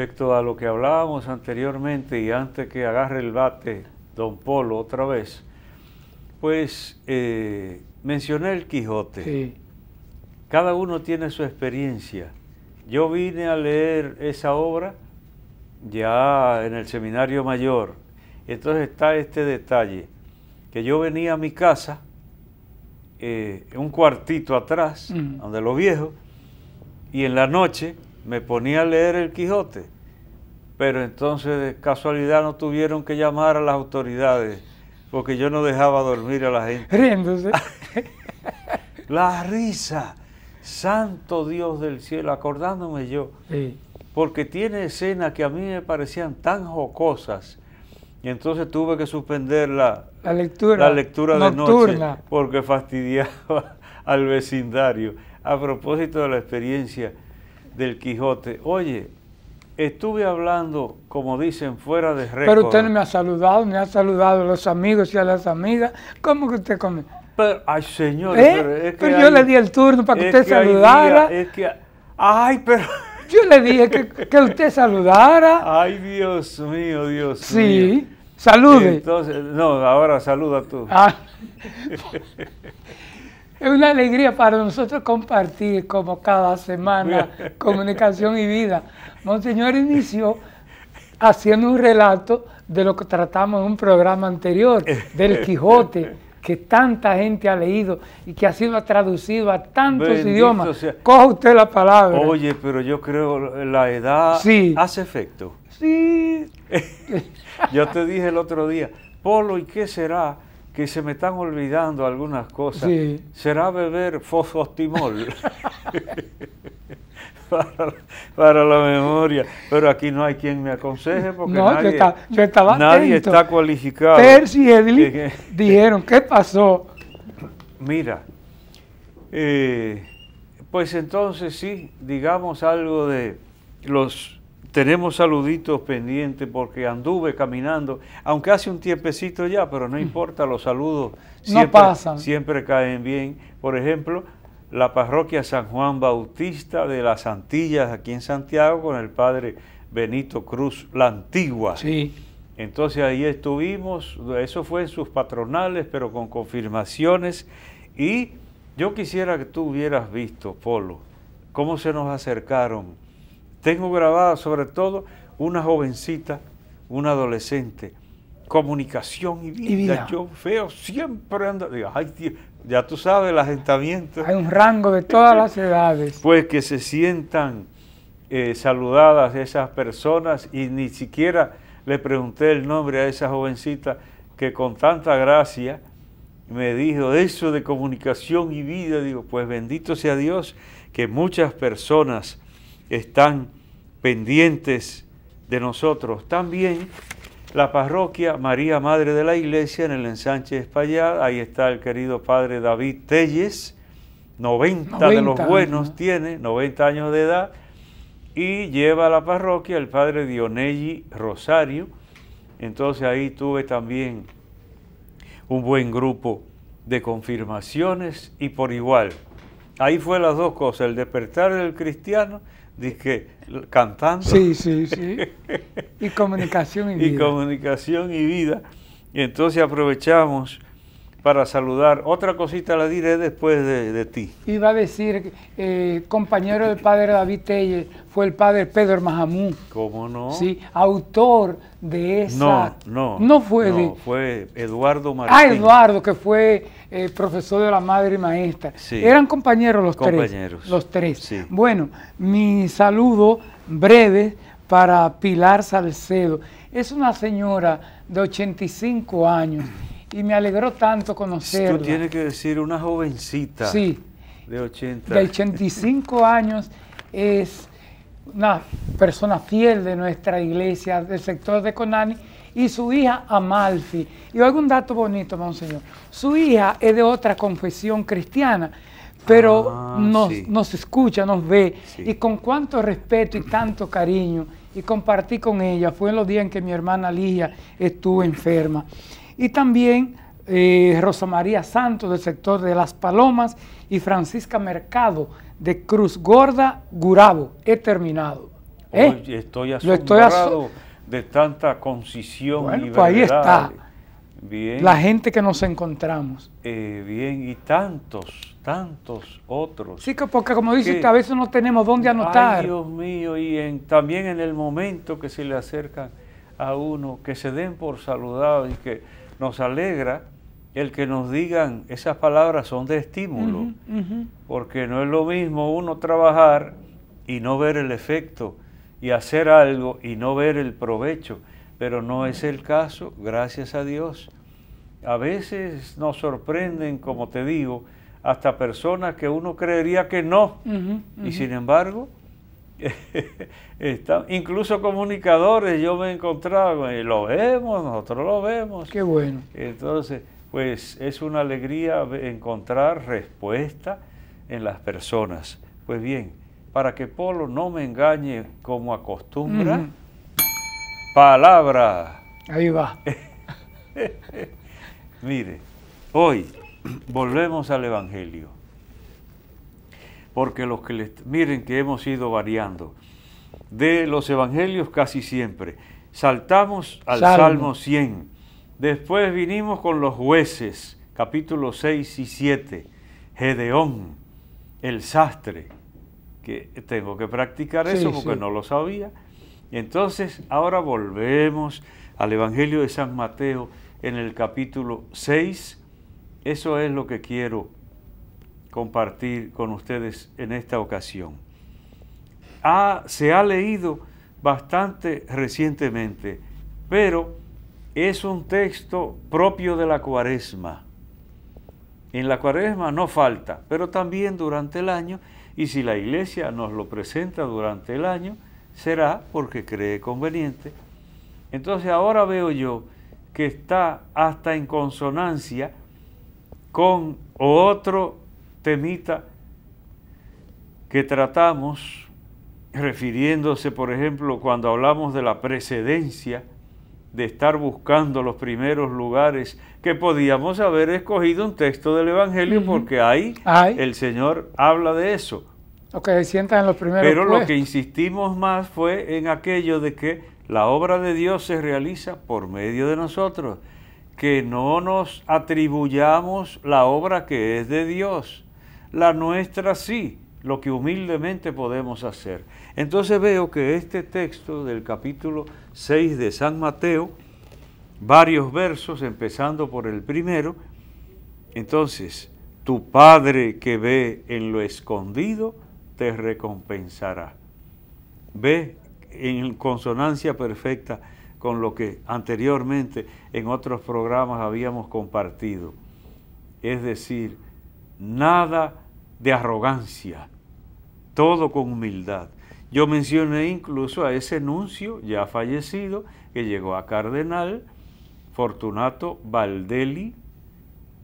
respecto a lo que hablábamos anteriormente y antes que agarre el bate Don Polo otra vez, pues eh, mencioné el Quijote. Sí. Cada uno tiene su experiencia. Yo vine a leer esa obra ya en el seminario mayor. Entonces está este detalle, que yo venía a mi casa, eh, un cuartito atrás, Mm. donde los viejos, y en la noche me ponía a leer el Quijote. Pero entonces de casualidad no tuvieron que llamar a las autoridades, porque yo no dejaba dormir a la gente. Riéndose. La risa, santo Dios del cielo, acordándome yo, Sí. porque tiene escenas que a mí me parecían tan jocosas, y entonces tuve que suspender la, La lectura, la lectura de nocturna. noche porque fastidiaba al vecindario. A propósito de la experiencia del Quijote, oye, estuve hablando, como dicen, fuera de récord. Pero usted no me ha saludado, me ha saludado a los amigos y a las amigas. ¿Cómo que usted come? Pero, ay, señor, ¿Eh? pero es que Pero yo le di el turno para que usted saludara. es que, ay, pero, Yo le dije que, que usted saludara. ay, Dios mío, Dios mío. Sí, salude. Entonces, no, ahora saluda tú. Ah. Es una alegría para nosotros compartir como cada semana comunicación y vida. Monseñor inició haciendo un relato de lo que tratamos en un programa anterior, del Quijote, que tanta gente ha leído y que ha sido traducido a tantos Bendito idiomas. sea. Coja usted la palabra. Oye, pero yo creo la edad Sí. hace efecto. Sí, Yo te dije el otro día, Polo, ¿y qué será? Que se me están olvidando algunas cosas. Sí. ¿Será beber fosfostimol? para, para la memoria. Pero aquí no hay quien me aconseje porque No, yo nadie, yo estaba nadie atento. está cualificado. Percy y Edley que- dijeron, ¿qué pasó? Mira, eh, pues entonces sí, digamos algo de los... Tenemos saluditos pendientes porque anduve caminando, aunque hace un tiempecito ya, pero no importa, los saludos siempre, pasan. siempre caen bien. Por ejemplo, la parroquia San Juan Bautista de las Antillas, aquí en Santiago, con el padre Benito Cruz, la antigua. Sí. Entonces ahí estuvimos, eso fue en sus patronales, pero con confirmaciones. Y yo quisiera que tú hubieras visto, Polo, cómo se nos acercaron. Tengo grabada sobre todo una jovencita, una adolescente, comunicación y vida. vida. Yo veo siempre anda, digo, ay, Dios, ya tú sabes, el asentamiento. Hay un rango de todas las edades. Pues que se sientan eh, saludadas esas personas y ni siquiera le pregunté el nombre a esa jovencita que con tanta gracia me dijo eso de comunicación y vida. Digo, pues bendito sea Dios que muchas personas están pendientes de nosotros. También la parroquia María Madre de la Iglesia en el ensanche Espaillat, ahí está el querido padre David Telles, 90, de los 90 buenos años. tiene, 90 años de edad, y lleva a la parroquia el padre Dionelli Rosario. Entonces ahí tuve también un buen grupo de confirmaciones y por igual. Ahí fue las dos cosas, el despertar del cristiano, dije, cantando, Sí, sí, sí. Y comunicación y y vida. comunicación y vida. Y entonces aprovechamos para saludar. Otra cosita la diré después de, de ti. Iba a decir, eh, compañero del padre David Telles, fue el padre Pedro Mahamú, ¿Cómo no? sí, autor de esa... No, no. No fue de... fue Eduardo Martín. Ah, Eduardo, que fue eh, profesor de la madre y maestra. Sí. Eran compañeros los Compañeros, tres. Los tres. sí. Bueno, mi saludo breve para Pilar Salcedo. Es una señora de 85 años y me alegró tanto conocerla. Tú tienes que decir una jovencita Sí, de 80. de 85 años es una persona fiel de nuestra iglesia del sector de Conani y su hija Amalfi. Y oiga un dato bonito, monseñor. Su hija es de otra confesión cristiana, pero Ah, nos, sí. nos escucha, nos ve Sí. y con cuánto respeto y tanto cariño y compartí con ella. Fue en los días en que mi hermana Ligia estuvo enferma. Y también eh, Rosa María Santos del sector de Las Palomas y Francisca Mercado de Cruz Gorda, Gurabo. He terminado. ¿Eh? Estoy Lo estoy asombrado aso- de tanta concisión Bueno, y pues ahí está. Bien, La gente que nos encontramos. eh, bien, y tantos, tantos otros. Sí, que porque como dice Que- usted, a veces no tenemos dónde anotar. Ay, Dios mío, y en- también en el momento que se le acercan a uno, que se den por saludados y que nos alegra el que nos digan esas palabras son de estímulo, porque no es lo mismo uno trabajar y no ver el efecto y hacer algo y no ver el provecho, pero no es el caso, gracias a Dios. A veces nos sorprenden, como te digo, hasta personas que uno creería que no, y sin embargo, está- incluso comunicadores yo me he encontrado, y lo vemos, nosotros lo vemos. Qué bueno. Entonces, pues es una alegría encontrar respuesta en las personas. Pues bien, para que Polo no me engañe como acostumbra, Ujú. palabra. Ahí va. Mire, hoy volvemos al Evangelio. Porque los que les, miren que hemos ido variando. De los Evangelios casi siempre. Saltamos al Salmo. Salmo, 100. Después vinimos con los jueces, capítulos 6 y 7. Gedeón, el sastre, que tengo que practicar Sí, eso porque sí. no lo sabía. Entonces ahora volvemos al Evangelio de San Mateo en el capítulo 6. Eso es lo que quiero compartir con ustedes en esta ocasión. Ah, se ha leído bastante recientemente, pero es un texto propio de la cuaresma. En la cuaresma no falta, pero también durante el año, y si la iglesia nos lo presenta durante el año, será porque cree conveniente. Entonces ahora veo yo que está hasta en consonancia con otro temita que tratamos, refiriéndose, por ejemplo, cuando hablamos de la precedencia, de estar buscando los primeros lugares, que podíamos haber escogido un texto del Evangelio porque ahí el Señor habla de eso. O que se sientan en los primeros Pero lo que insistimos más fue en aquello de que la obra de Dios se realiza por medio de nosotros, que no nos atribuyamos la obra que es de Dios, la nuestra sí, lo que humildemente podemos hacer. Entonces veo que este texto del capítulo 6 de San Mateo, varios versos, empezando por el primero, entonces, tu Padre que ve en lo escondido, te recompensará. Ve en consonancia perfecta con lo que anteriormente en otros programas habíamos compartido. Es decir, nada de arrogancia, todo con humildad. Yo mencioné incluso a ese nuncio ya fallecido que llegó a cardenal, Fortunato Valdelli,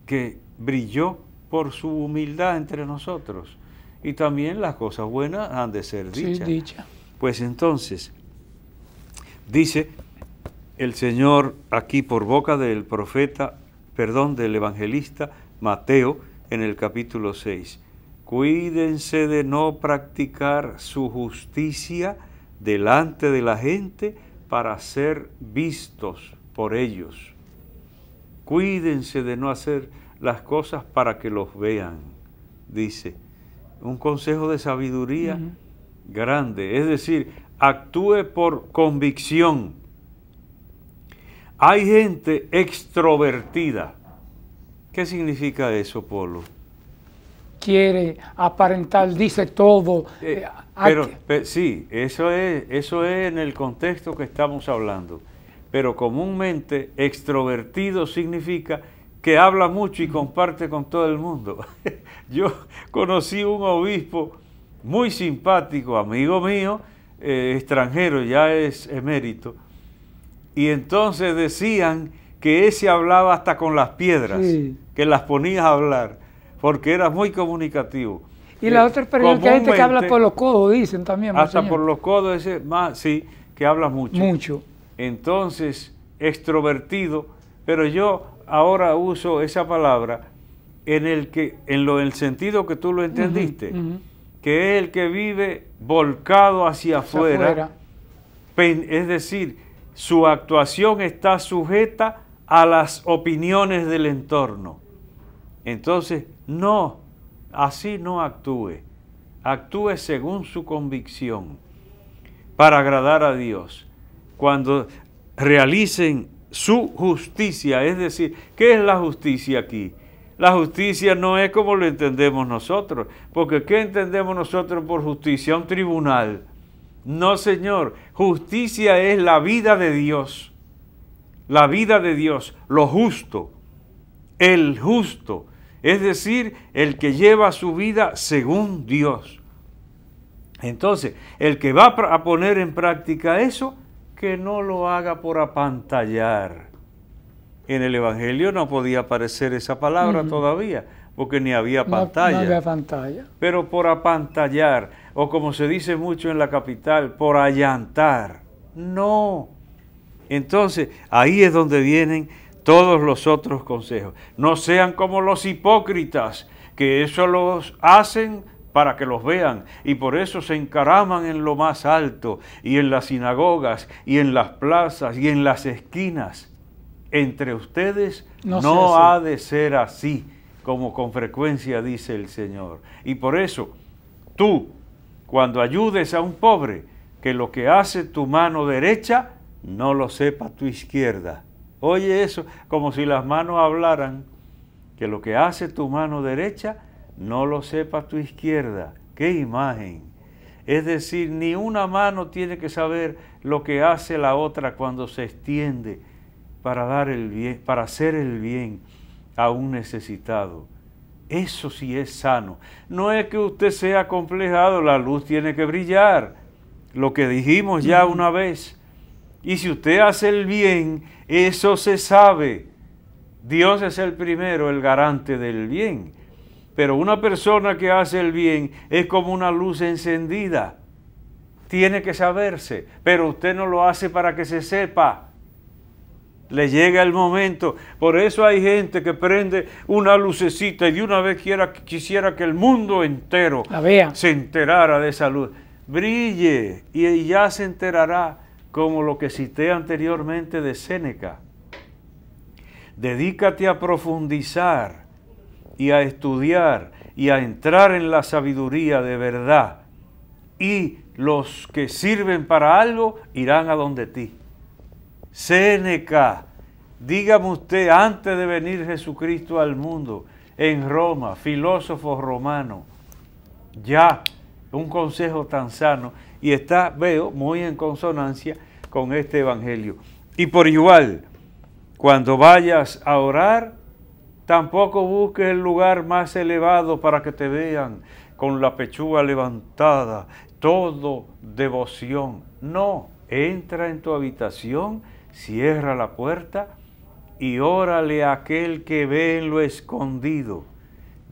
que brilló por su humildad entre nosotros. Y también las cosas buenas han de ser Sí, dichas. dicha. Pues entonces, dice el Señor aquí por boca del profeta, perdón, del evangelista Mateo en el capítulo 6. Cuídense de no practicar su justicia delante de la gente para ser vistos por ellos. Cuídense de no hacer las cosas para que los vean, dice. Un consejo de sabiduría grande, es decir, actúe por convicción. Hay gente extrovertida. ¿Qué significa eso, Polo? Quiere aparentar, dice todo. Eh, Eh, pero, aquí- pe- sí, eso es, eso es en el contexto que estamos hablando. Pero comúnmente extrovertido significa que habla mucho y comparte con todo el mundo. Yo conocí un obispo muy simpático, amigo mío, eh, extranjero, ya es emérito, y entonces decían que ese hablaba hasta con las piedras, Sí. que las ponías a hablar, porque era muy comunicativo. y la Eh, otra experiencia que hay gente que habla por los codos, dicen también. hasta por los codos ese más sí que habla mucho Mucho. Entonces extrovertido pero yo ahora uso esa palabra en el que en lo en el sentido que tú lo entendiste que es el que vive volcado hacia Hacia afuera, afuera. es decir, su actuación está sujeta a las opiniones del entorno. Entonces, no, así no actúe. Actúe según su convicción para agradar a Dios. Cuando realicen su justicia, es decir, ¿qué es la justicia aquí? La justicia no es como lo entendemos nosotros, porque ¿qué entendemos nosotros por justicia? Un tribunal. No, Señor, justicia es la vida de Dios, la vida de Dios, lo justo, el justo, es decir, el que lleva su vida según Dios. Entonces, el que va a poner en práctica eso, que no lo haga por apantallar. En el Evangelio no podía aparecer esa palabra todavía, porque ni había pantalla. No, había pantalla. Pero por apantallar, o como se dice mucho en la capital, por allantar. No. Entonces, ahí es donde vienen todos los otros consejos. No sean como los hipócritas, que eso los hacen para que los vean y por eso se encaraman en lo más alto y en las sinagogas y en las plazas y en las esquinas. Entre ustedes no, ha de ser así, como con frecuencia dice el Señor. Y por eso, tú, cuando ayudes a un pobre, que lo que hace tu mano derecha, no lo sepa tu izquierda. Oye eso, como si las manos hablaran, que lo que hace tu mano derecha, no lo sepa tu izquierda. ¡Qué imagen! Es decir, ni una mano tiene que saber lo que hace la otra cuando se extiende para dar el bien, para hacer el bien a un necesitado. Eso sí es sano. No es que usted sea complejado, la luz tiene que brillar. Lo que dijimos ya una vez. Y si usted hace el bien, eso se sabe. Dios es el primero, el garante del bien. Pero una persona que hace el bien es como una luz encendida. Tiene que saberse, pero usted no lo hace para que se sepa. Le llega el momento. Por eso hay gente que prende una lucecita y de una vez quiera, quisiera que el mundo entero se enterara de esa luz. Brille y ya se enterará como lo que cité anteriormente de Séneca. Dedícate a profundizar y a estudiar y a entrar en la sabiduría de verdad. Y los que sirven para algo irán a donde ti. Séneca, dígame usted, antes de venir Jesucristo al mundo, en Roma, filósofo romano, ya un consejo tan sano y está, veo, muy en consonancia con este evangelio. Y por igual, cuando vayas a orar, Tampoco busques el lugar más elevado para que te vean con la pechuga levantada, todo devoción. No, entra en tu habitación, cierra la puerta y órale a aquel que ve en lo escondido.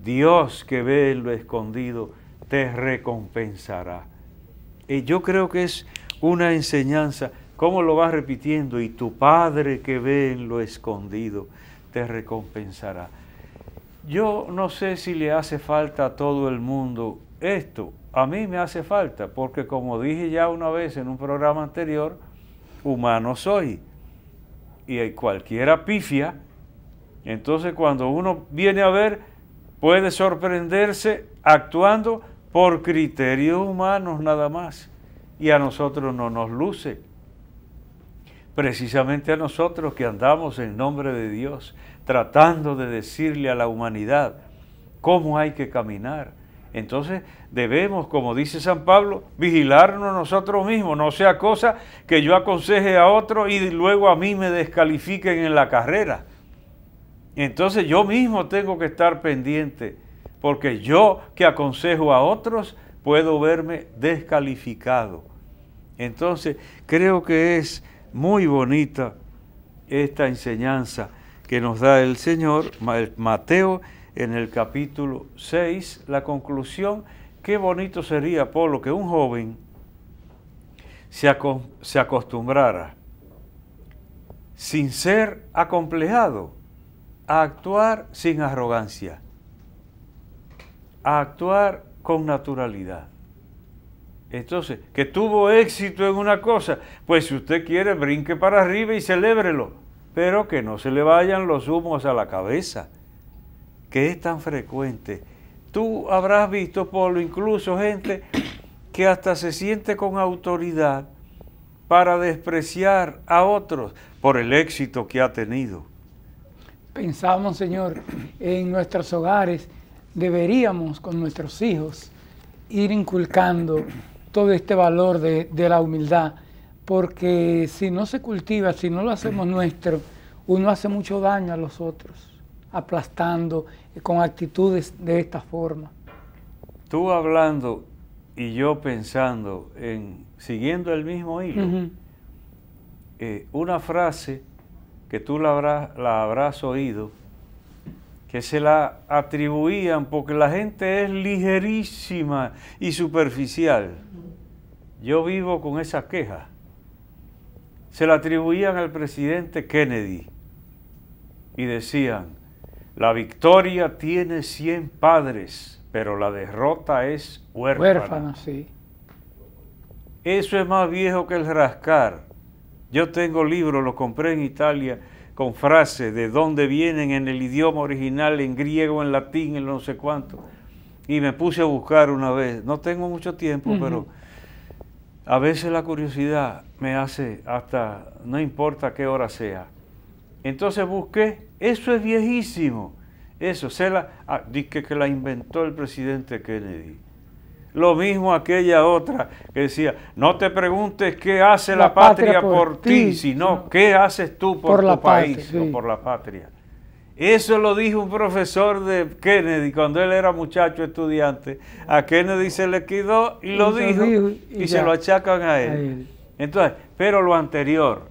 Dios que ve en lo escondido te recompensará. Y yo creo que es una enseñanza, cómo lo vas repitiendo, y tu Padre que ve en lo escondido te recompensará. Yo no sé si le hace falta a todo el mundo esto. A mí me hace falta, porque como dije ya una vez en un programa anterior, humano soy. Y hay cualquiera pifia. Entonces cuando uno viene a ver, puede sorprenderse actuando por criterios humanos nada más. Y a nosotros no nos luce precisamente a nosotros que andamos en nombre de Dios, tratando de decirle a la humanidad cómo hay que caminar. Entonces debemos, como dice San Pablo, vigilarnos nosotros mismos, no sea cosa que yo aconseje a otro y luego a mí me descalifiquen en la carrera. Entonces yo mismo tengo que estar pendiente, porque yo que aconsejo a otros puedo verme descalificado. Entonces creo que es muy bonita esta enseñanza que nos da el Señor, Mateo en el capítulo 6, la conclusión, qué bonito sería, Polo, que un joven se, se acostumbrara, sin ser acomplejado, a actuar sin arrogancia, a actuar con naturalidad. Entonces, que tuvo éxito en una cosa, pues si usted quiere, brinque para arriba y celébrelo, pero que no se le vayan los humos a la cabeza, que es tan frecuente. Tú habrás visto, Polo, incluso gente que hasta se siente con autoridad para despreciar a otros por el éxito que ha tenido. Pensamos, Señor, en nuestros hogares, deberíamos con nuestros hijos ir inculcando todo este valor de, la humildad, porque si no se cultiva, si no lo hacemos nuestro, uno hace mucho daño a los otros, aplastando con actitudes de esta forma. Tú hablando y yo pensando en, siguiendo el mismo hilo, eh, una frase que tú la habrás, la habrás oído, que se la atribuían porque la gente es ligerísima y superficial. Yo vivo con esa queja. Se la atribuían al presidente Kennedy y decían, la victoria tiene 100 padres, pero la derrota es huérfana. Huérfana, sí. Eso es más viejo que el rascar. Yo tengo libros, lo compré en Italia, con frases de dónde vienen en el idioma original, en griego, en latín, en no sé cuánto. Y me puse a buscar una vez. No tengo mucho tiempo, pero a veces la curiosidad me hace hasta, no importa qué hora sea. Entonces busqué, eso es viejísimo. Eso, se la, ah, dije que la inventó el presidente Kennedy. Lo mismo aquella otra que decía, no te preguntes qué hace la, patria, por, ti, sino qué haces tú por, tu país o por la patria. Eso lo dijo un profesor de Kennedy cuando él era muchacho estudiante. A Kennedy se le quedó y lo dijo, y, se lo achacan a él. Entonces, pero lo anterior,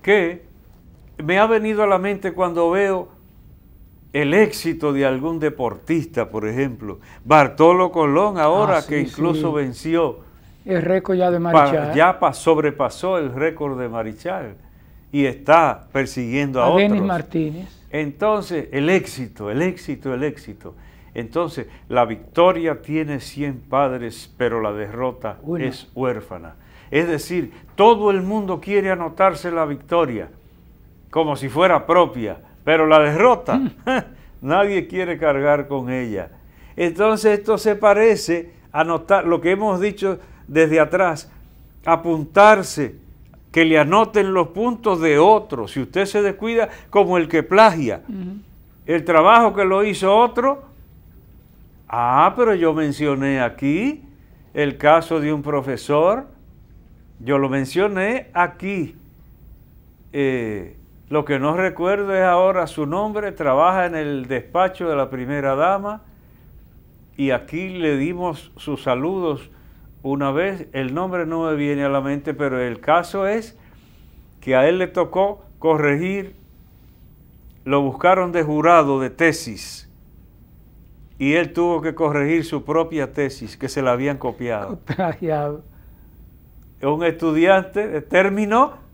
que me ha venido a la mente cuando veo el éxito de algún deportista, por ejemplo. Bartolo Colón ahora ah, que incluso venció. El récord ya de Marichal. ya sobrepasó el récord de Marichal y está persiguiendo a, a otros. Martínez. Entonces, el éxito, el éxito, el éxito. Entonces, la victoria tiene 100 padres, pero la derrota es huérfana. Es decir, todo el mundo quiere anotarse la victoria como si fuera propia pero la derrota, mm. nadie quiere cargar con ella. Entonces esto se parece a notar lo que hemos dicho desde atrás, apuntarse, que le anoten los puntos de otro. Si usted se descuida, como el que plagia, el trabajo que lo hizo otro. Ah, pero yo mencioné aquí el caso de un profesor, yo lo mencioné aquí. Eh, lo que no recuerdo es ahora su nombre, trabaja en el despacho de la primera dama y aquí le dimos sus saludos una vez. El nombre no me viene a la mente, pero el caso es que a él le tocó corregir, lo buscaron de jurado de tesis y él tuvo que corregir su propia tesis que se la habían copiado. Un estudiante terminó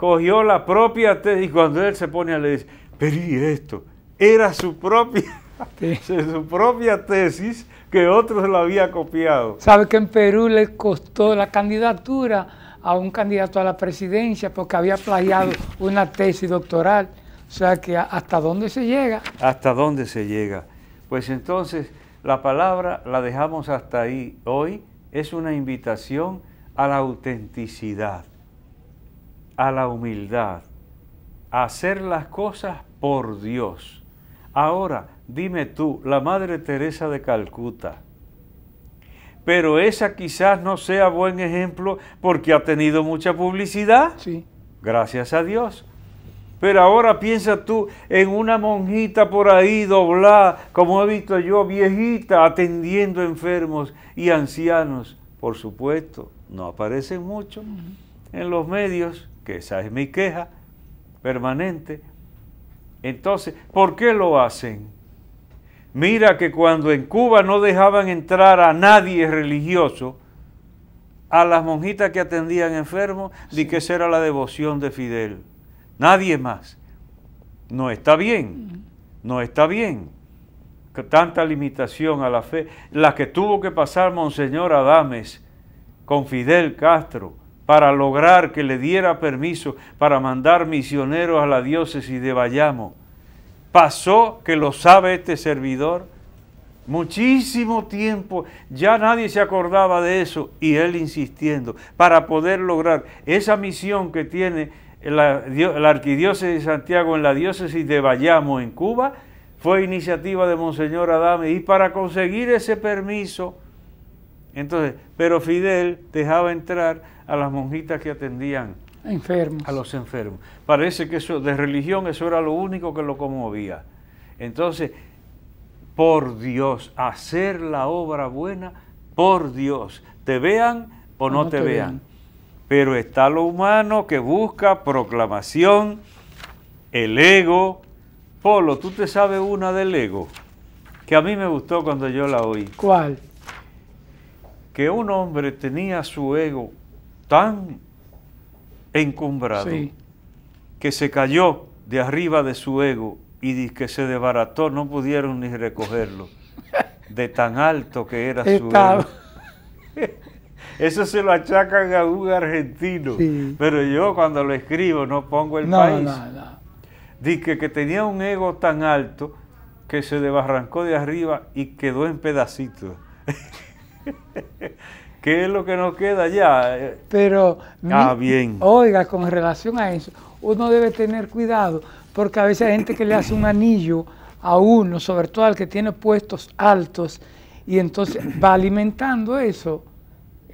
cogió la propia tesis y cuando él se pone a leer, pero ¿y esto? Era su propia, su propia tesis que otro se la había copiado. ¿Sabe que en Perú le costó la candidatura a un candidato a la presidencia porque había plagiado una tesis doctoral? O sea que hasta dónde se llega. Hasta dónde se llega. Pues entonces la palabra la dejamos hasta ahí. Hoy es una invitación a la autenticidad a la humildad, a hacer las cosas por Dios. Ahora, dime tú, la Madre Teresa de Calcuta, pero esa quizás no sea buen ejemplo porque ha tenido mucha publicidad. Sí. Gracias a Dios. Pero ahora piensa tú en una monjita por ahí doblada, como he visto yo, viejita, atendiendo enfermos y ancianos. Por supuesto, no aparecen mucho en los medios, que esa es mi queja permanente. Entonces, ¿por qué lo hacen? Mira que cuando en Cuba no dejaban entrar a nadie religioso, a las monjitas que atendían enfermos, di que esa era la devoción de Fidel. Nadie más. No está bien, no está bien. tanta limitación a la fe, la que tuvo que pasar Monseñor Adames con Fidel Castro para lograr que le diera permiso para mandar misioneros a la diócesis de Bayamo. Pasó, que lo sabe este servidor, muchísimo tiempo, ya nadie se acordaba de eso y él insistiendo para poder lograr esa misión que tiene la, la arquidiócesis de Santiago en la diócesis de Bayamo en Cuba, fue iniciativa de Monseñor Adame y para conseguir ese permiso, entonces, pero Fidel dejaba entrar a las monjitas que atendían enfermos. a los enfermos. Parece que eso de religión eso era lo único que lo conmovía. Entonces, por Dios, hacer la obra buena por Dios, te vean o no, te, vean. Pero está lo humano que busca proclamación, el ego, Polo, ¿tú te sabes una del ego? Que a mí me gustó cuando yo la oí. ¿Cuál? Que un hombre tenía su ego tan encumbrado que se cayó de arriba de su ego y que se desbarató, no pudieron ni recogerlo, de tan alto que era su ego. Eso se lo achacan a un argentino, pero yo cuando lo escribo no pongo el país. No, no. Dice que tenía un ego tan alto que se desbarrancó de arriba y quedó en pedacitos. ¿Qué es lo que nos queda ya? Pero, ah, bien. oiga, con relación a eso, uno debe tener cuidado, porque a veces hay gente que le hace un anillo a uno, sobre todo al que tiene puestos altos, y entonces va alimentando eso,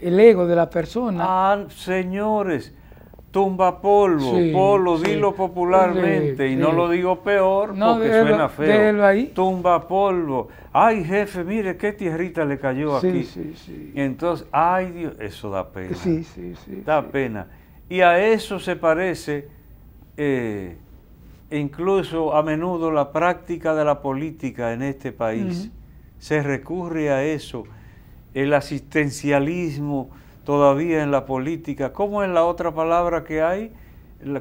el ego de la persona. Ah, señores, tumba polvo, polo, dilo popularmente, y no lo digo peor porque suena feo. Ahí. Tumba polvo. Ay, jefe, mire qué tierrita le cayó aquí. Sí, sí. Y entonces, ay Dios, eso da pena. Sí, sí, sí. Da pena. Y a eso se parece eh, incluso a menudo la práctica de la política en este país. Se recurre a eso, el asistencialismo todavía en la política. ¿Cómo es la otra palabra que hay?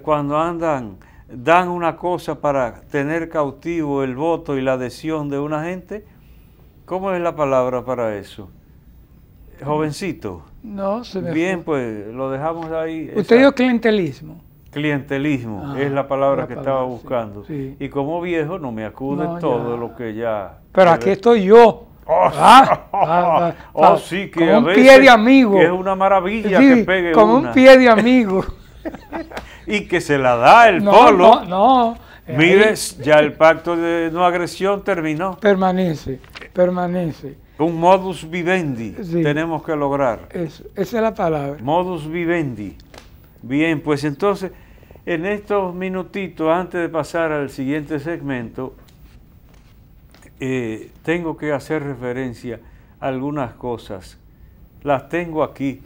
Cuando andan, dan una cosa para tener cautivo el voto y la adhesión de una gente. ¿Cómo es la palabra para eso? Jovencito. No, se me Bien, pues lo dejamos ahí. Usted dijo clientelismo. Clientelismo ah, es la palabra que estaba buscando. Y como viejo no me acude todo lo que ya... Pero aquí estoy yo. Oh, ah, ah, oh sí, que como un pie de amigo. es una maravilla que pegue como un pie de amigo. y que se la da el polo. No, no. Mire, ya el pacto de no agresión terminó. Permanece, permanece. Un modus vivendi tenemos que lograr. Eso, esa es la palabra. Modus vivendi. Bien, pues entonces, en estos minutitos, antes de pasar al siguiente segmento, eh, tengo que hacer referencia a algunas cosas. Las tengo aquí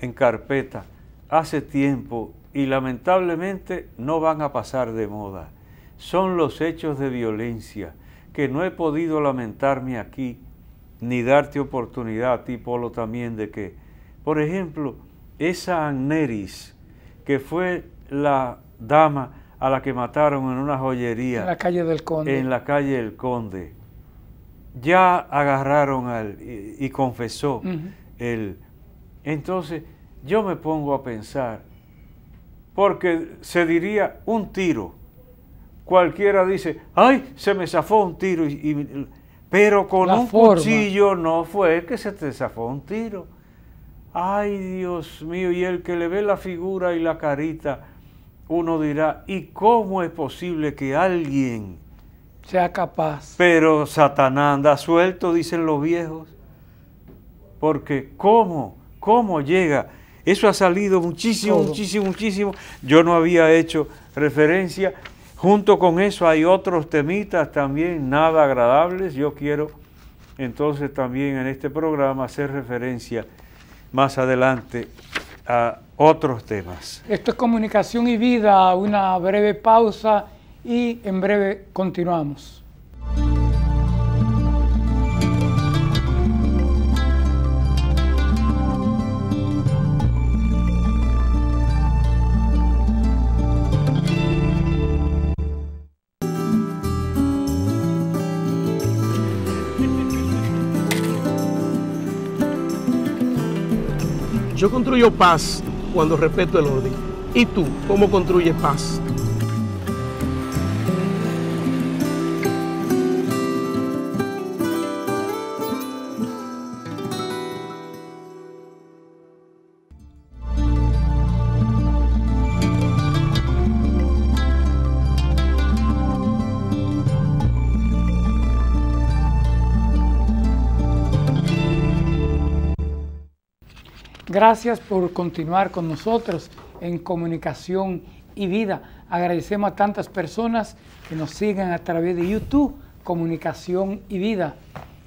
en carpeta hace tiempo y lamentablemente no van a pasar de moda. Son los hechos de violencia que no he podido lamentarme aquí ni darte oportunidad a ti, Polo, también de que, por ejemplo, esa Agneris, que fue la dama a la que mataron en una joyería. En la calle del Conde. En la calle del Conde ya agarraron al y, confesó él. Entonces yo me pongo a pensar, porque se diría un tiro. Cualquiera dice, ay, se me zafó un tiro, y, pero con un cuchillo no fue que se te zafó un tiro. Ay, Dios mío, y el que le ve la figura y la carita, uno dirá, ¿y cómo es posible que alguien sea capaz. Pero Satanás anda suelto, dicen los viejos. Porque ¿cómo? ¿Cómo llega? Eso ha salido muchísimo, muchísimo, muchísimo. Yo no había hecho referencia. Junto con eso hay otros temitas también nada agradables. Yo quiero entonces también en este programa hacer referencia más adelante a otros temas. Esto es comunicación y vida, una breve pausa y en breve continuamos. Yo construyo paz cuando respeto el orden. ¿Y tú cómo construyes paz? Gracias por continuar con nosotros en comunicación y vida. Agradecemos a tantas personas que nos siguen a través de YouTube, Comunicación y Vida,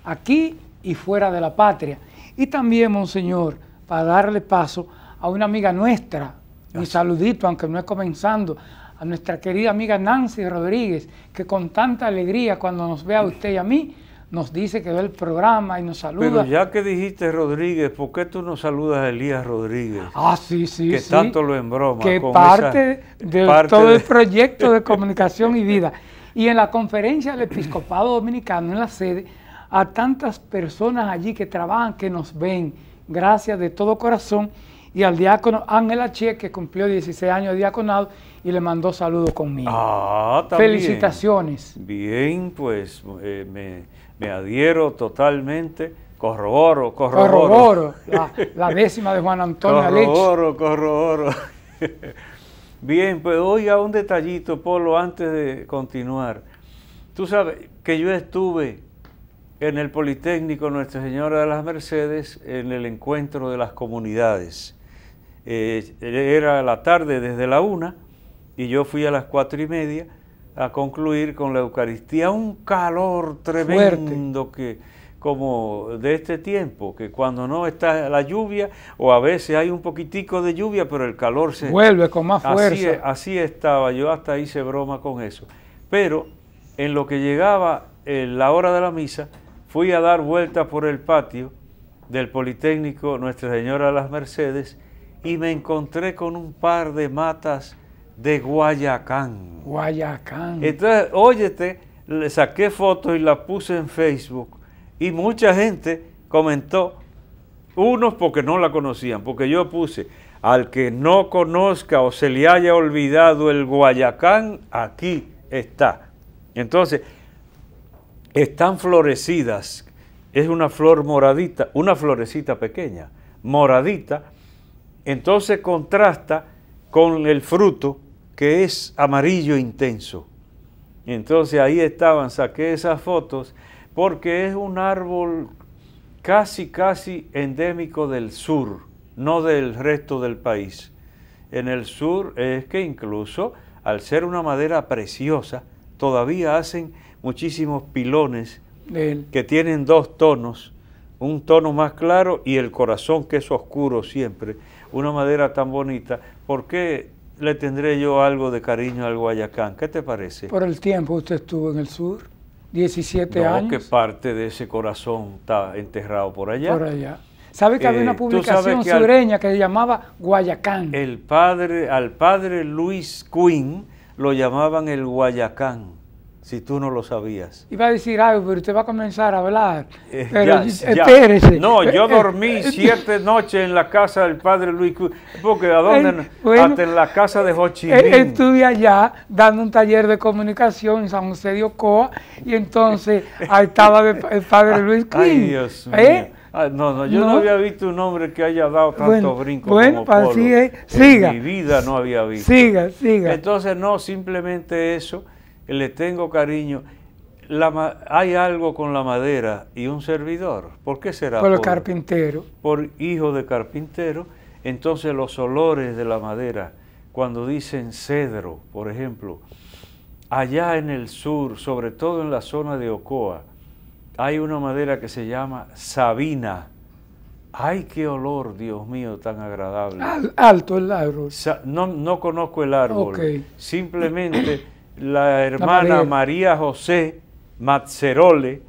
aquí y fuera de la patria. Y también, Monseñor, para darle paso a una amiga nuestra, mi saludito, aunque no es comenzando, a nuestra querida amiga Nancy Rodríguez, que con tanta alegría cuando nos ve a usted y a mí, nos dice que ve el programa y nos saluda. Pero ya que dijiste Rodríguez, ¿por qué tú no saludas a Elías Rodríguez? Ah, sí, sí, que tanto lo embroma. Que parte de todo el proyecto de comunicación y vida. Y en la conferencia del Episcopado Dominicano, en la sede, a tantas personas allí que trabajan, que nos ven, gracias de todo corazón, y al diácono Ángel H., que cumplió 16 años de diaconado y le mandó saludos conmigo. Ah, también. Felicitaciones. Bien, pues eh, me me adhiero totalmente, corroboro, corroboro. Corroboro, la, décima de Juan Antonio Corroboro, corroboro. Bien, pues oiga un detallito, Polo, antes de continuar. Tú sabes que yo estuve en el Politécnico Nuestra Señora de las Mercedes en el encuentro de las comunidades. Eh, era la tarde desde la una y yo fui a las cuatro y media a concluir con la Eucaristía, un calor tremendo que como de este tiempo, que cuando no está la lluvia, o a veces hay un poquitico de lluvia, pero el calor se... Vuelve con más fuerza. Así, así estaba, yo hasta hice broma con eso. Pero en lo que llegaba la hora de la misa, fui a dar vuelta por el patio del Politécnico Nuestra Señora de las Mercedes y me encontré con un par de matas de Guayacán. Guayacán. Entonces, óyete, le saqué fotos y la puse en Facebook y mucha gente comentó, unos porque no la conocían, porque yo puse, al que no conozca o se le haya olvidado el Guayacán, aquí está. Entonces, están florecidas, es una flor moradita, una florecita pequeña, moradita, entonces contrasta con el fruto que es amarillo intenso. Entonces ahí estaban, saqué esas fotos, porque es un árbol casi, casi endémico del sur, no del resto del país. En el sur es que incluso, al ser una madera preciosa, todavía hacen muchísimos pilones que tienen dos tonos, un tono más claro y el corazón que es oscuro siempre. Una madera tan bonita. ¿Por qué le tendré yo algo de cariño al Guayacán. ¿Qué te parece? Por el tiempo usted estuvo en el sur, 17 no, años. que parte de ese corazón está enterrado por allá. Por allá. ¿Sabe que había una eh, publicación sureña que se llamaba Guayacán? El padre, al padre Luis Quinn lo llamaban el Guayacán si tú no lo sabías. Iba a decir algo, pero usted va a comenzar a hablar. Eh, pero espérese. No, yo dormí siete noches en la casa del padre Luis porque ¿a dónde? Hasta en la casa de Ho Chi Minh. Estuve allá dando un taller de comunicación en San José de Ocoa y entonces ahí estaba el padre Luis Quinn. Ay, Dios ¿Eh? mío. no, no, yo no. había visto un hombre que haya dado tanto brinco bueno, como Polo. Siga. En mi vida no había visto. Siga, siga. Entonces, no, simplemente eso le tengo cariño. hay algo con la madera y un servidor. ¿Por qué será? Por el carpintero. Por hijo de carpintero. Entonces los olores de la madera, cuando dicen cedro, por ejemplo, allá en el sur, sobre todo en la zona de Ocoa, hay una madera que se llama sabina. ¡Ay, qué olor, Dios mío, tan agradable! alto el árbol. no, no conozco el árbol. Simplemente la hermana María José Mazzerole,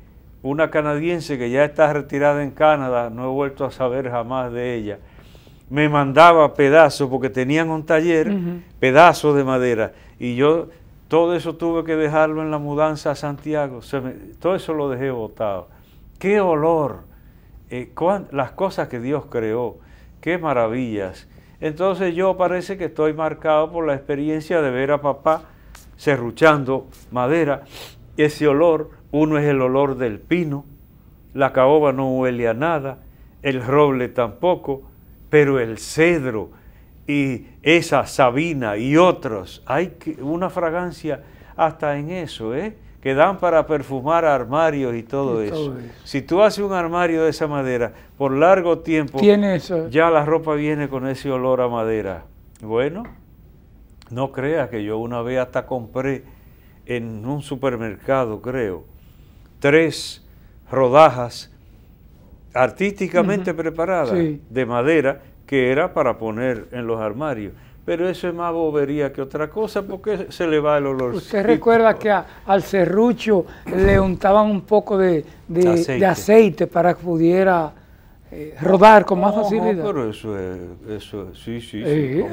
una canadiense que ya está retirada en Canadá, no he vuelto a saber jamás de ella, me mandaba pedazos porque tenían un taller, pedazos de madera, y yo todo eso tuve que dejarlo en la mudanza a Santiago, todo eso lo dejé botado. ¡Qué olor! Eh, las cosas que Dios creó, qué maravillas. Entonces yo parece que estoy marcado por la experiencia de ver a papá serruchando madera, ese olor, uno es el olor del pino, la caoba no huele a nada, el roble tampoco, pero el cedro y esa sabina y otros, hay una fragancia hasta en eso, ¿eh? que dan para perfumar armarios y todo, eso. Si tú haces un armario de esa madera por largo tiempo, ya la ropa viene con ese olor a madera. Bueno, no creas que yo una vez hasta compré en un supermercado, creo, tres rodajas artísticamente preparadas de madera que era para poner en los armarios. Pero eso es más bobería que otra cosa porque se le va el olor. Usted recuerda que al serrucho le untaban un poco de, aceite. para que pudiera eh, rodar con más facilidad. pero eso es, eso sí, sí, sí,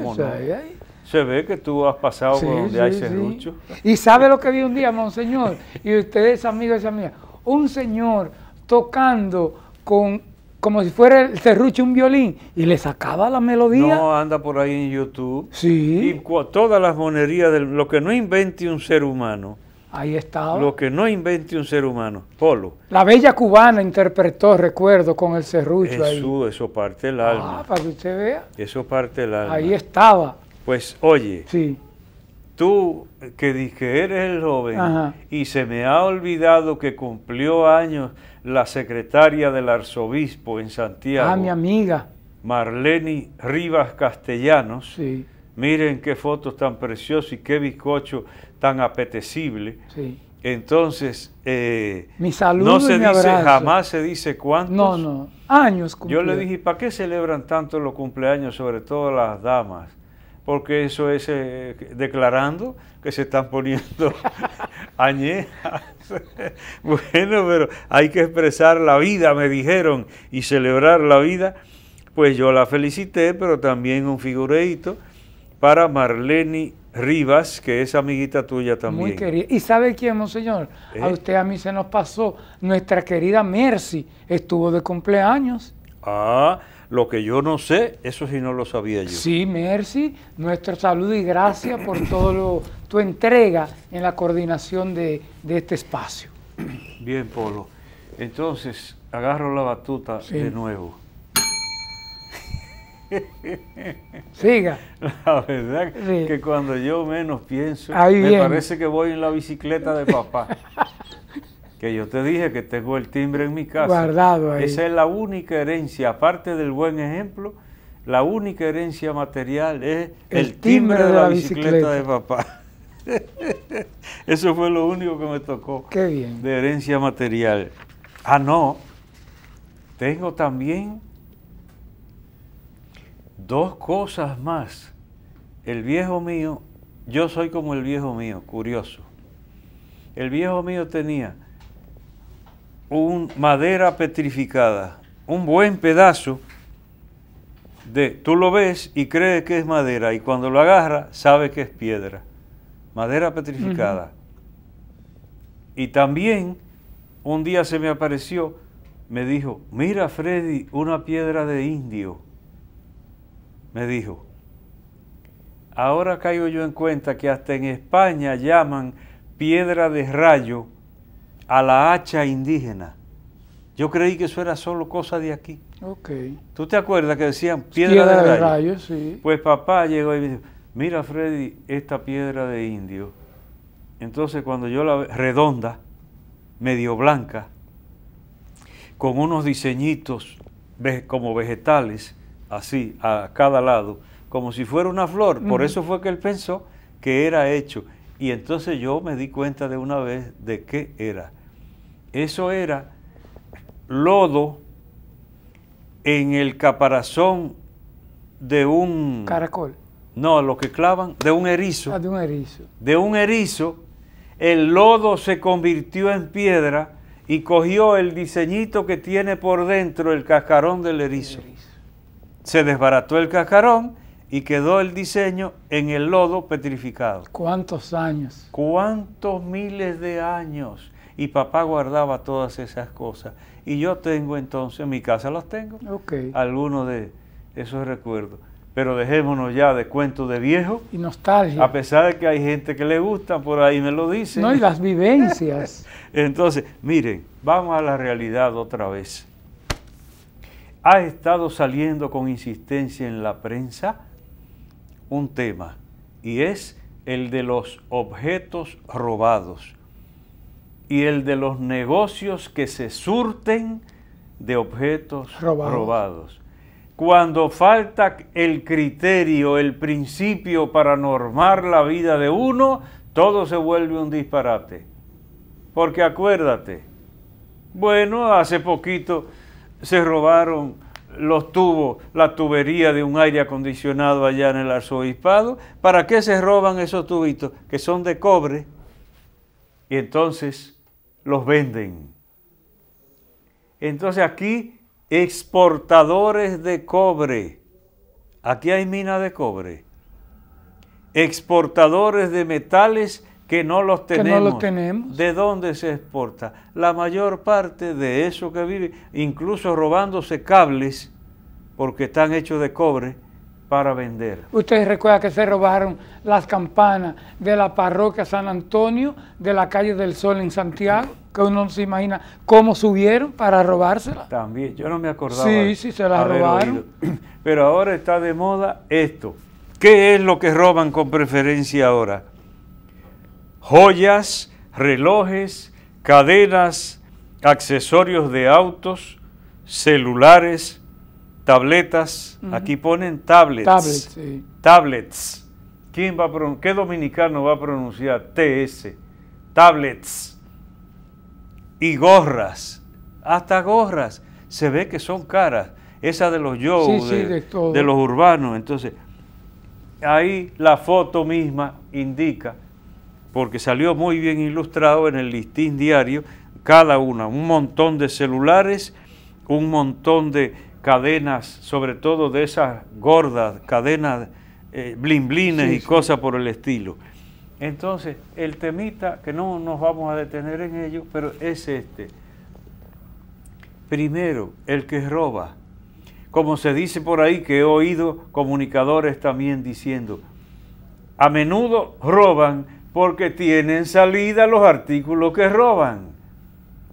Se ve que tú has pasado por donde hay serrucho. Y sabe lo que vi un día, monseñor, y ustedes amigos y amigas, un señor tocando con como si fuera el serrucho un violín y le sacaba la melodía. No, anda por ahí en YouTube. Sí. Y todas las monerías, de lo que no invente un ser humano. Ahí estaba. Lo que no invente un ser humano. Polo. La bella cubana interpretó, recuerdo, con el serrucho eso, ahí. Eso parte del alma. Ah, para que usted vea. Eso parte del alma. Ahí estaba. Pues, oye. Sí tú que dije eres el joven y se me ha olvidado que cumplió años la secretaria del arzobispo en Santiago. Ah, mi amiga. Marleni Rivas Castellanos. Sí. Miren qué fotos tan preciosas y qué bizcocho tan apetecible. Sí. Entonces, eh, mi saludo no se y mi dice, jamás se dice cuántos. No, no, años. Yo le dije, ¿para qué celebran tanto los cumpleaños, sobre todo las damas? Porque eso es eh, declarando que se están poniendo añejas. bueno, pero hay que expresar la vida, me dijeron, y celebrar la vida. Pues yo la felicité, pero también un figureito para Marlene Rivas, que es amiguita tuya también. Muy querida. ¿Y sabe quién, monseñor? A ¿Eh? usted a mí se nos pasó. Nuestra querida Mercy estuvo de cumpleaños. Ah, lo que yo no sé, eso sí no lo sabía yo. Sí, Mercy, nuestro saludo y gracias por todo tu entrega en la coordinación de, este espacio. Bien, Polo. Entonces, agarro la batuta de nuevo. Siga. La verdad que cuando yo menos pienso, me parece que voy en la bicicleta de papá. que yo te dije que tengo el timbre en mi casa. Guardado ahí. Esa es la única herencia, aparte del buen ejemplo, la única herencia material es el, timbre, de, la, bicicleta, de papá. Eso fue lo único que me tocó Qué bien. de herencia material. Ah, no. Tengo también dos cosas más. El viejo mío, yo soy como el viejo mío, curioso. El viejo mío tenía un madera petrificada, un buen pedazo de, tú lo ves y crees que es madera y cuando lo agarra sabe que es piedra, madera petrificada. Y también un día se me apareció, me dijo, mira Freddy, una piedra de indio. Me dijo, ahora caigo yo en cuenta que hasta en España llaman piedra de rayo a la hacha indígena. Yo creí que eso era solo cosa de aquí. Okay. ¿Tú te acuerdas que decían piedra, de, rayo? sí. Pues papá llegó y me dijo, mira Freddy, esta piedra de indio. Entonces cuando yo la redonda, medio blanca, con unos diseñitos como vegetales, así, a cada lado, como si fuera una flor. Por eso fue que él pensó que era hecho. Y entonces yo me di cuenta de una vez de qué era. Eso era lodo en el caparazón de un... Caracol. No, lo que clavan, de un erizo. Ah, de un erizo. De un erizo. El lodo se convirtió en piedra y cogió el diseñito que tiene por dentro el cascarón del erizo. El erizo. Se desbarató el cascarón y quedó el diseño en el lodo petrificado. ¿Cuántos años? ¿Cuántos miles de años? Y papá guardaba todas esas cosas. Y yo tengo entonces, en mi casa los tengo, okay. algunos de, esos recuerdos. Pero dejémonos ya de cuentos de viejo. Y nostalgia. A pesar de que hay gente que le gusta, por ahí me lo dicen. No, y las vivencias. Entonces, miren, vamos a la realidad otra vez. Ha estado saliendo con insistencia en la prensa un tema, y es el de los objetos robados y el de los negocios que se surten de objetos Robados. robados. Cuando falta el criterio, el principio para normar la vida de uno, todo se vuelve un disparate. Porque acuérdate, bueno, hace poquito se robaron los tubos, la tubería de un aire acondicionado allá en el arzobispado. ¿Para qué se roban esos tubitos? Que son de cobre. Y entonces los venden. Entonces aquí exportadores de cobre. Aquí hay mina de cobre. Exportadores de metales que no los tenemos. no los tenemos. ¿De dónde se exporta? La mayor parte de eso que vive, incluso robándose cables, porque están hechos de cobre, para vender. Ustedes recuerdan que se robaron las campanas de la parroquia San Antonio de la calle del Sol en Santiago, que uno no se imagina cómo subieron para robárselas. También, yo no me acordaba. Sí, sí, se las robaron. oído. Pero ahora está de moda esto. ¿Qué es lo que roban con preferencia ahora? Joyas, relojes, cadenas, accesorios de autos, celulares, tabletas. Aquí ponen tablets. Tablets, sí. Tablets. ¿Quién va a ¿Qué dominicano va a pronunciar TS? Tablets. Y gorras. Hasta gorras. Se ve que son caras. Esa de los Joe, Sí, sí, de, de todo. de los urbanos. Entonces, ahí la foto misma indica, porque salió muy bien ilustrado en el listín diario, cada una, un montón de celulares, un montón de cadenas, sobre todo de esas gordas, cadenas eh, blimblines Sí, y sí. cosas por el estilo. Entonces, el temita, que no nos vamos a detener en ello, pero es este. Primero, el que roba. Como se dice por ahí, que he oído comunicadores también diciendo, a menudo roban porque tienen salida los artículos que roban.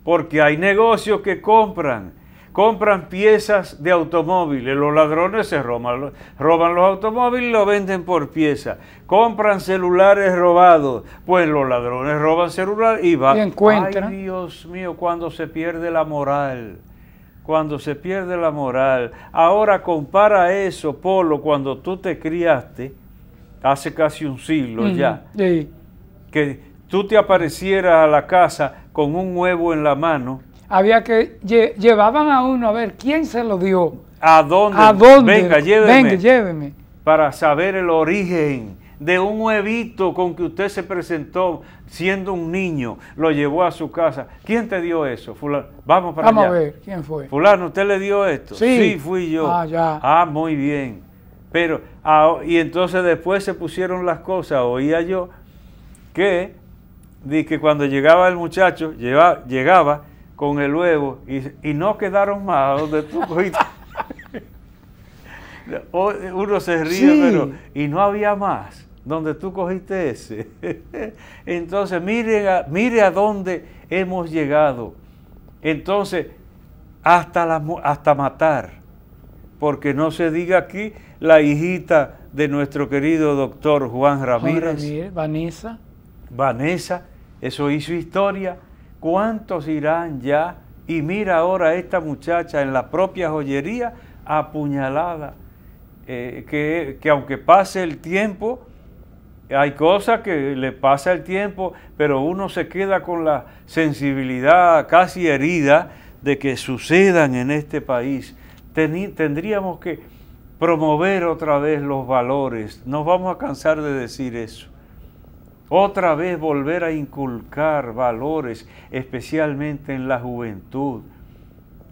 Porque hay negocios que compran. Compran piezas de automóviles. Los ladrones se roban, roban los automóviles y lo venden por pieza. Compran celulares robados. Pues los ladrones roban celulares y van. Y encuentran. Ay, Dios mío, cuando se pierde la moral. Cuando se pierde la moral. Ahora compara eso, Polo, cuando tú te criaste, hace casi un siglo ya sí. Que tú te aparecieras a la casa con un huevo en la mano, Había que lle- llevaban a uno a ver quién se lo dio. ¿a dónde? ¿A dónde? Venga, lléveme. Venga, lléveme. Para saber el origen de un huevito con que usted se presentó siendo un niño, lo llevó a su casa. ¿Quién te dio eso? Fulano. Vamos para Vamos allá. a ver quién fue. Fulano, ¿usted le dio esto? Sí. fui yo. Ah, ya. Ah, muy bien. Pero, ah, y entonces después se pusieron las cosas, oía yo que, di que cuando llegaba el muchacho, lleva- llegaba con el huevo y, y no quedaron más donde tú cogiste. Uno se ríe, Sí. pero y no había más donde tú cogiste ese. Entonces, mire a, mire a dónde hemos llegado. Entonces, hasta, la, hasta matar. Porque no se diga aquí la hijita de nuestro querido doctor Juan Juan Ramírez, Ramírez, Vanessa. Vanessa, eso hizo historia. ¿Cuántos irán ya? Y mira ahora esta muchacha en la propia joyería apuñalada. Eh, que, que aunque pase el tiempo, hay cosas que le pasa el tiempo, pero uno se queda con la sensibilidad casi herida de que sucedan en este país. Tendríamos que promover otra vez los valores. Nos vamos a cansar de decir eso. Otra vez volver a inculcar valores, especialmente en la juventud.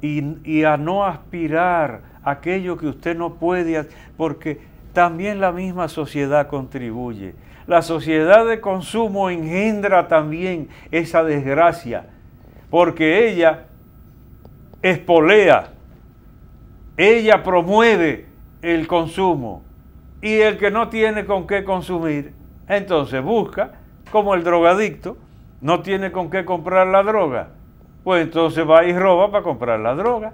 Y, a no aspirar a aquello que usted no puede, porque también la misma sociedad contribuye. La sociedad de consumo engendra también esa desgracia, porque ella espolea, ella promueve el consumo y el que no tiene con qué consumir, entonces busca, como el drogadicto, no tiene con qué comprar la droga, pues entonces va y roba para comprar la droga.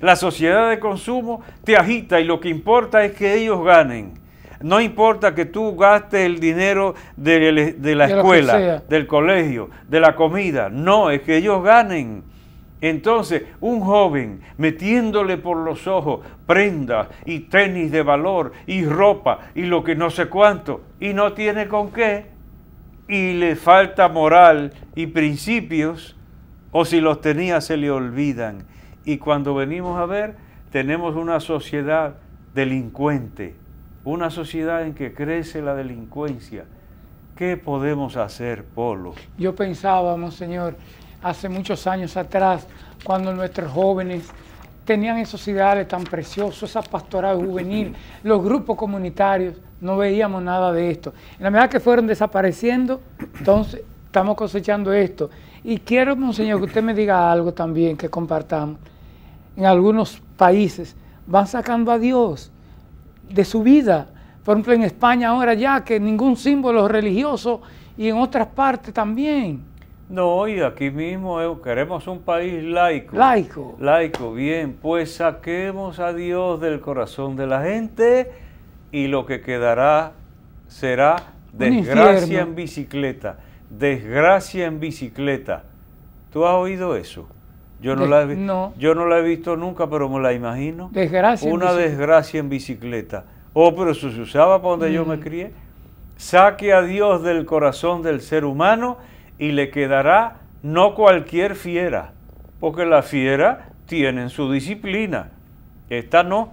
La sociedad de consumo te agita y lo que importa es que ellos ganen. No importa que tú gastes el dinero de, la escuela, del colegio, de la comida. No, es que ellos ganen. Entonces, un joven metiéndole por los ojos prendas y tenis de valor y ropa y lo que no sé cuánto, y no tiene con qué, y le falta moral y principios, o si los tenía se le olvidan. Y cuando venimos a ver, tenemos una sociedad delincuente, una sociedad en que crece la delincuencia. ¿Qué podemos hacer, Polo? Yo pensaba, Monseñor, hace muchos años atrás, cuando nuestros jóvenes tenían esos ideales tan preciosos, esa pastoral juvenil, los grupos comunitarios, no veíamos nada de esto. En la medida que fueron desapareciendo, entonces estamos cosechando esto. Y quiero, Monseñor, que usted me diga algo también que compartamos en algunos países van sacando a Dios de su vida. Por ejemplo, en España ahora ya que ningún símbolo religioso y en otras partes también. No, y aquí mismo eh, queremos un país laico. Laico. Laico, bien, pues saquemos a Dios del corazón de la gente y lo que quedará será desgracia en bicicleta. Desgracia en bicicleta. ¿Tú has oído eso? Yo no, la he, yo no la he visto nunca, pero me la imagino. Desgracia. Una desgracia en bicicleta. Oh, pero eso se usaba para donde yo me mm. crié. Saque a Dios del corazón del ser humano y le quedará no cualquier fiera, porque la fiera tienen su disciplina. Esta no.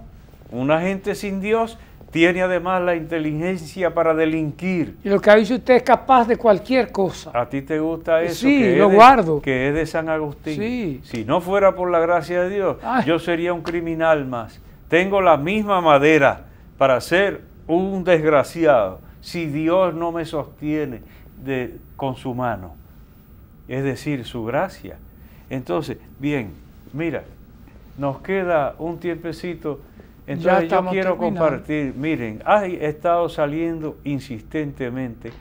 Una gente sin Dios tiene además la inteligencia para delinquir. Y lo que ha dicho usted es capaz de cualquier cosa. ¿A ti te gusta eso? Sí, que lo guardo. Que es de San Agustín. Sí. Si no fuera por la gracia de Dios, yo sería un criminal más. Tengo la misma madera para ser un desgraciado si Dios no me sostiene de, con su mano. Es decir, su gracia. Entonces, bien, mira, nos queda un tiempecito entonces yo quiero compartir, miren, ha estado saliendo insistentemente,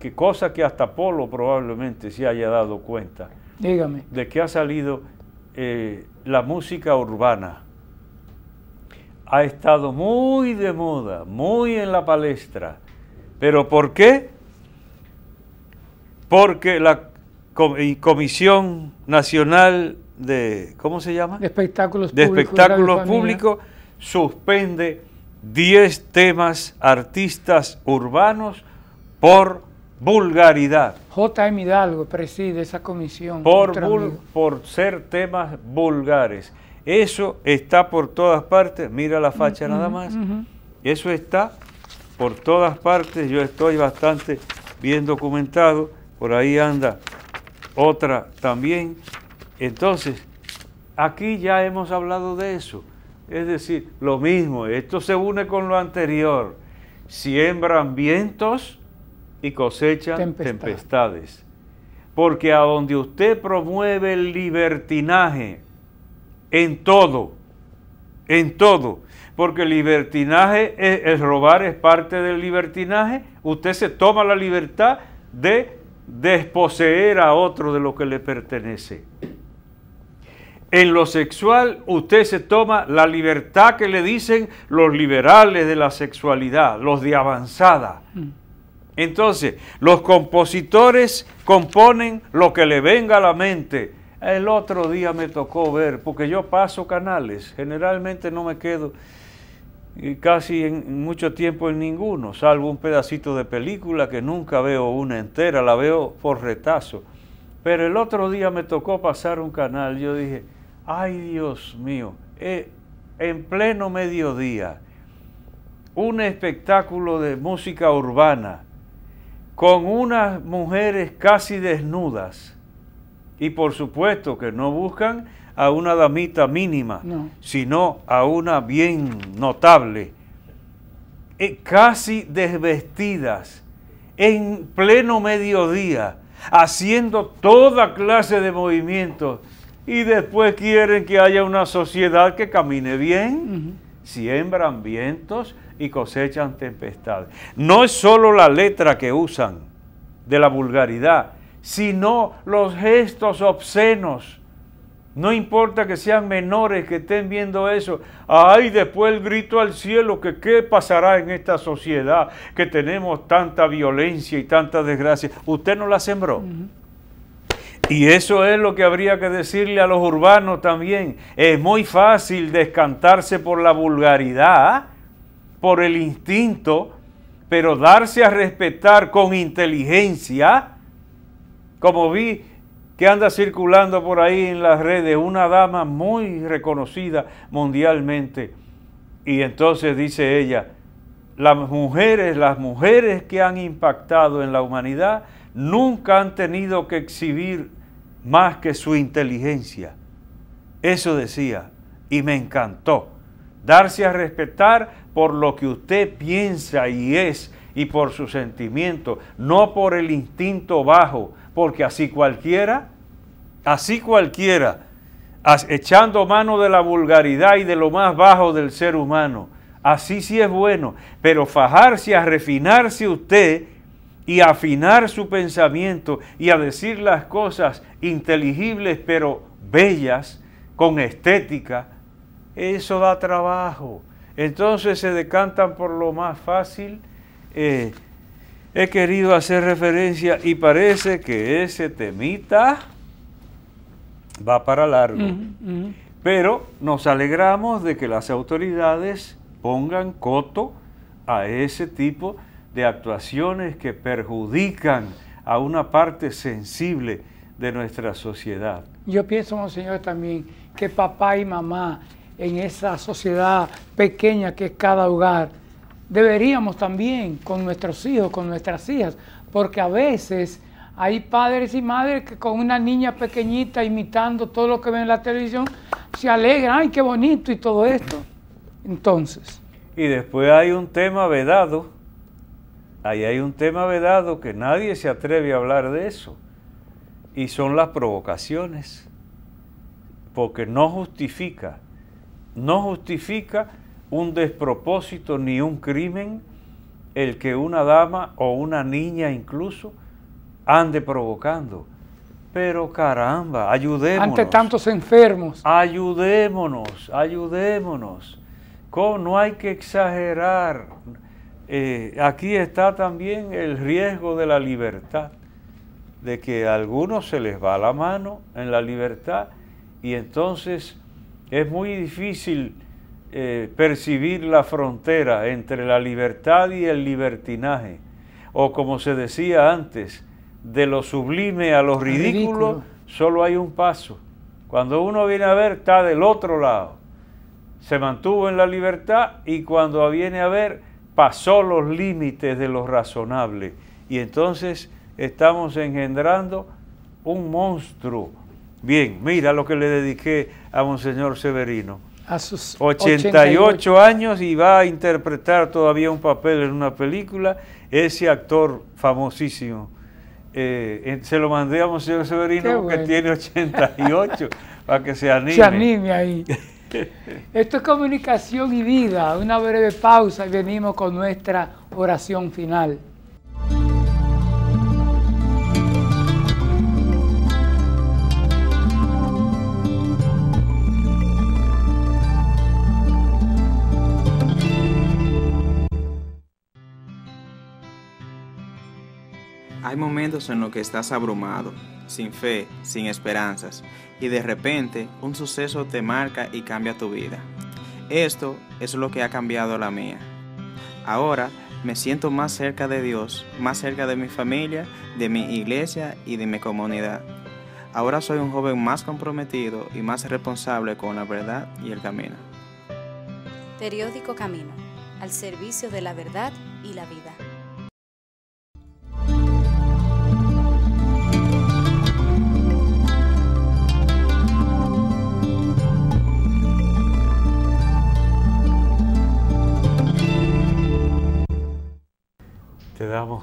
que cosa que hasta Polo probablemente se haya dado cuenta. Dígame. De que ha salido eh, la música urbana. Ha estado muy de moda, muy en la palestra. ¿Pero por qué? Porque la Comisión Nacional de, ¿cómo se llama? De espectáculos de Espectáculos públicos suspende 10 temas artistas urbanos por vulgaridad. J.M. Hidalgo preside esa comisión. Por, por ser temas vulgares. Eso está por todas partes. Mira la facha nada más. Eso está por todas partes. Yo estoy bastante bien documentado. Por ahí anda otra también. Entonces, aquí ya hemos hablado de eso. Es decir, lo mismo, esto se une con lo anterior. Siembran vientos y cosechan tempestades. Porque a donde usted promueve el libertinaje, en todo, en todo, porque el libertinaje, es, el robar es parte del libertinaje, usted se toma la libertad de desposeer a otro de lo que le pertenece. En lo sexual usted se toma la libertad que le dicen los liberales de la sexualidad, los de avanzada. Mm. Entonces, los compositores componen lo que le venga a la mente. El otro día me tocó ver, porque yo paso canales, generalmente no me quedo casi en mucho tiempo en ninguno, salvo un pedacito de película que nunca veo una entera, la veo por retazo. Pero el otro día me tocó pasar un canal, yo dije, Ay Dios mío, eh, en pleno mediodía, un espectáculo de música urbana con unas mujeres casi desnudas y por supuesto que no buscan a una damita mínima, sino a una bien notable, eh, casi desvestidas, en pleno mediodía, haciendo toda clase de movimientos y después quieren que haya una sociedad que camine bien. siembran vientos y cosechan tempestades. No es solo la letra que usan de la vulgaridad, sino los gestos obscenos. No importa que sean menores que estén viendo eso. Ay, después el grito al cielo, que qué pasará en esta sociedad, que tenemos tanta violencia y tanta desgracia. Usted no la sembró. Y eso es lo que habría que decirle a los urbanos también. Es muy fácil descantarse por la vulgaridad, por el instinto, pero darse a respetar con inteligencia, como vi que anda circulando por ahí en las redes, una dama muy reconocida mundialmente. Y entonces dice ella, las mujeres, las mujeres que han impactado en la humanidad nunca han tenido que exhibir más que su inteligencia. Eso decía y me encantó. Darse a respetar por lo que usted piensa y es y por su sentimiento, no por el instinto bajo, porque así cualquiera, así cualquiera, echando mano de la vulgaridad y de lo más bajo del ser humano, así sí es bueno, pero fajarse a refinarse usted y afinar su pensamiento y a decir las cosas inteligibles pero bellas, con estética, eso da trabajo. Entonces se decantan por lo más fácil. Eh, he querido hacer referencia y parece que ese temita va para largo. Pero nos alegramos de que las autoridades pongan coto a ese tipo de de actuaciones que perjudican a una parte sensible de nuestra sociedad. Yo pienso, Monseñor, también que papá y mamá en esa sociedad pequeña que es cada hogar, deberíamos también con nuestros hijos, con nuestras hijas, porque a veces hay padres y madres que con una niña pequeñita imitando todo lo que ven en la televisión, se alegran, ay, qué bonito y todo esto. Entonces. Y después hay un tema vedado ahí hay un tema vedado que nadie se atreve a hablar de eso, y son las provocaciones, porque no justifica, no justifica un despropósito ni un crimen el que una dama o una niña incluso ande provocando. Pero caramba, ayudémonos. Ante tantos enfermos. Ayudémonos, ayudémonos. No hay que exagerar. Eh, aquí está también el riesgo de la libertad, de que a algunos se les va la mano en la libertad y entonces es muy difícil eh, percibir la frontera entre la libertad y el libertinaje, o como se decía antes, de lo sublime a lo ridículo, solo hay un paso. Cuando uno viene a ver, está del otro lado. Se mantuvo en la libertad y cuando viene a ver, pasó los límites de lo razonable y entonces estamos engendrando un monstruo. Bien, mira lo que le dediqué a Monseñor Severino. A sus 88, años y va a interpretar todavía un papel en una película. Ese actor famosísimo. Eh, se lo mandé a Monseñor Severino porque tiene 88, para que se anime. Se anime ahí. Esto es comunicación y vida. Una breve pausa y venimos con nuestra oración final. Hay momentos en los que estás abrumado, sin fe, sin esperanzas, y de repente un suceso te marca y cambia tu vida. Esto es lo que ha cambiado la mía. Ahora me siento más cerca de Dios, más cerca de mi familia, de mi iglesia y de mi comunidad. Ahora soy un joven más comprometido y más responsable con la verdad y el camino. Periódico Camino, al servicio de la verdad y la vida.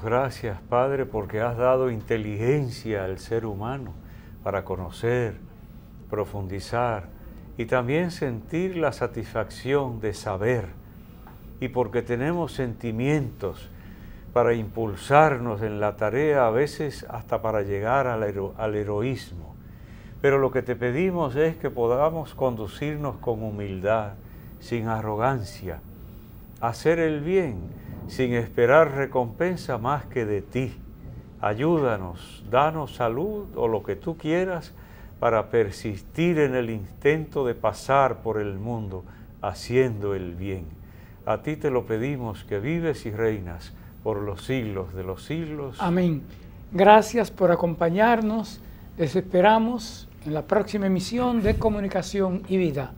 Gracias, Padre, porque has dado inteligencia al ser humano para conocer, profundizar y también sentir la satisfacción de saber y porque tenemos sentimientos para impulsarnos en la tarea, a veces hasta para llegar al, al heroísmo. Pero lo que te pedimos es que podamos conducirnos con humildad, sin arrogancia, hacer el bien sin esperar recompensa más que de ti. Ayúdanos, danos salud o lo que tú quieras para persistir en el intento de pasar por el mundo haciendo el bien. A ti te lo pedimos que vives y reinas por los siglos de los siglos. Amén. Gracias por acompañarnos. Les esperamos en la próxima emisión de Comunicación y Vida.